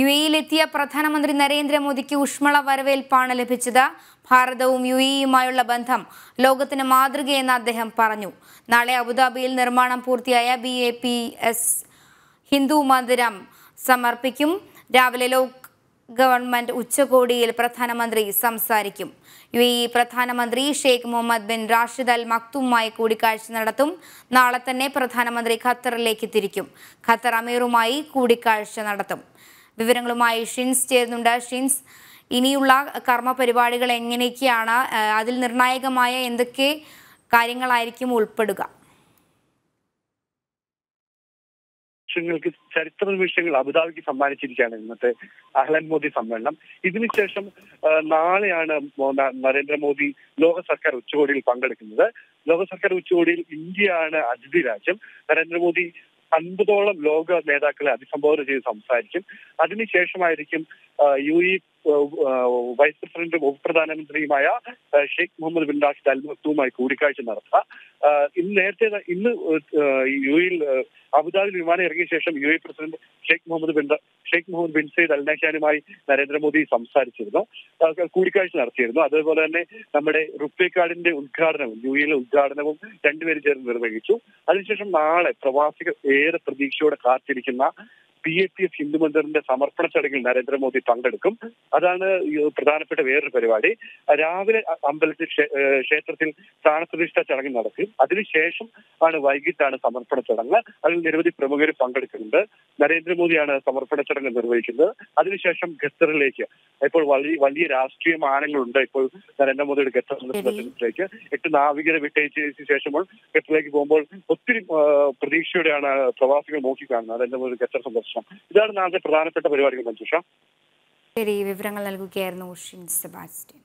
U എയിലെത്തിയ പ്രധാനമന്ത്രി നരേന്ദ്രമോദിക്ക് ഊഷ്മള വരവേൽപ്പാണ് ലഭിച്ചത്. ഭാരതവും യു എയുമായുള്ള ബന്ധം ലോകത്തിന് മാതൃകയെന്ന് അദ്ദേഹം പറഞ്ഞു. നാളെ അബുദാബിയിൽ നിർമ്മാണം പൂർത്തിയായ B A P S Hindu മന്ദിരം സമർപ്പിക്കും. രാവിലെ ലോക് ഗവൺമെന്റ് ഉച്ചകോടിയിൽ പ്രധാനമന്ത്രി സംസാരിക്കും. യു എ പ്രധാനമന്ത്രി Sheikh Mohammed bin Rashid Al മക്തുമായി കൂടിക്കാഴ്ച നടത്തും. നാളെ തന്നെ പ്രധാനമന്ത്രി ഖത്തറിലേക്ക് തിരിക്കും. ഖത്തർ അമീറുമായി കൂടിക്കാഴ്ച നടത്തും. വിവരങ്ങളുമായി ഷിൻസ് ചേരുന്നുണ്ട്. ഷിൻസ് ഇനിയുള്ള കർമ്മ പരിപാടികൾ എങ്ങനെയൊക്കെയാണ് അതിൽ നിർണായകമായ എന്തൊക്കെ കാര്യങ്ങളായിരിക്കും ഉൾപ്പെടുക? നിമിഷങ്ങൾക്ക് ചരിത്ര നിമിഷങ്ങൾ അബുദാബിക്ക് സമ്മാനിച്ചിരിക്കുകയാണ് ഇന്നത്തെ അഹ്ലൻ മോദി സമ്മേളനം. ഇതിനുശേഷം നാളെയാണ് നരേന്ദ്രമോദി ലോക സർക്കാർ ഉച്ചകോടിയിൽ പങ്കെടുക്കുന്നത്. ലോക സർക്കാർ ഉച്ചകോടിയിൽ ഇന്ത്യയാണ് അതിഥി രാജ്യം. നരേന്ദ്രമോദി അൻപതോളം ലോക നേതാക്കളെ അഭിസംബോധന ചെയ്ത് സംസാരിക്കും. അതിനുശേഷമായിരിക്കും യു ഇ വൈസ് പ്രസിഡന്റും ഉപപ്രധാനമന്ത്രിയുമായ Sheikh Mohammed bin Rashid Al കൂടിക്കാഴ്ച നടത്തുക. ഇന്ന് നേരത്തെ ഇന്ന് യു എയിൽ അബുദാബി വിമാനം ഇറങ്ങിയ ശേഷം U A president Sheikh Mohammed bin Sheikh Mohammed bin Zayed Al നഹ്യാനുമായി നരേന്ദ്രമോദി സംസാരിച്ചിരുന്നു. കൂടിക്കാഴ്ച നടത്തിയിരുന്നു. അതേപോലെ തന്നെ നമ്മുടെ റുപ്പേ കാർഡിന്റെ ഉദ്ഘാടനവും യു എയിലെ ഉദ്ഘാടനവും രണ്ടുപേരും ചേർന്ന് നിർവഹിച്ചു. അതിനുശേഷം നാളെ പ്രവാസികൾ ഏറെ പ്രതീക്ഷയോടെ കാത്തിരിക്കുന്ന P A P F Hindu മന്ദിറിന്റെ സമർപ്പണ ചടങ്ങിൽ നരേന്ദ്രമോദി പങ്കെടുക്കും. അതാണ് പ്രധാനപ്പെട്ട വേറൊരു പരിപാടി. രാവിലെ അമ്പലത്തിൽ ക്ഷേത്രത്തിൽ സ്ഥാനപ്രതിഷ്ഠ ചടങ്ങ് നടക്കും. അതിനുശേഷം ആണ് വൈകിട്ടാണ് സമർപ്പണ ചടങ്ങ്. അതിൽ നിരവധി പ്രമുഖർ പങ്കെടുക്കുന്നുണ്ട്. നരേന്ദ്രമോദിയാണ് സമർപ്പണ ചടങ്ങ് നിർവഹിക്കുന്നത്. അതിനുശേഷം ഖത്തറിലേക്ക്. ഇപ്പോൾ വലിയ വലിയ രാഷ്ട്രീയ മാനങ്ങളുണ്ട്. ഇപ്പോൾ നരേന്ദ്രമോദിയുടെ ഖത്തർ സന്ദർശനത്തിലേക്ക് എട്ട് നാവികരെ വിട്ടയച്ചതിന് ശേഷം ഖത്തറിലേക്ക് പോകുമ്പോൾ ഒത്തിരി പ്രതീക്ഷയോടെയാണ് പ്രവാസികൾ നോക്കിക്കാണുന്നത്. നരേന്ദ്രമോദി ഖത്തർ സന്ദർശനം ഇതാണ് നാളത്തെ പ്രധാനപ്പെട്ട പരിപാടികൾ മഞ്ജുഷ. ശരി വിവരങ്ങൾ നൽകുകയായിരുന്നു സെബാസ്റ്റ്യൻ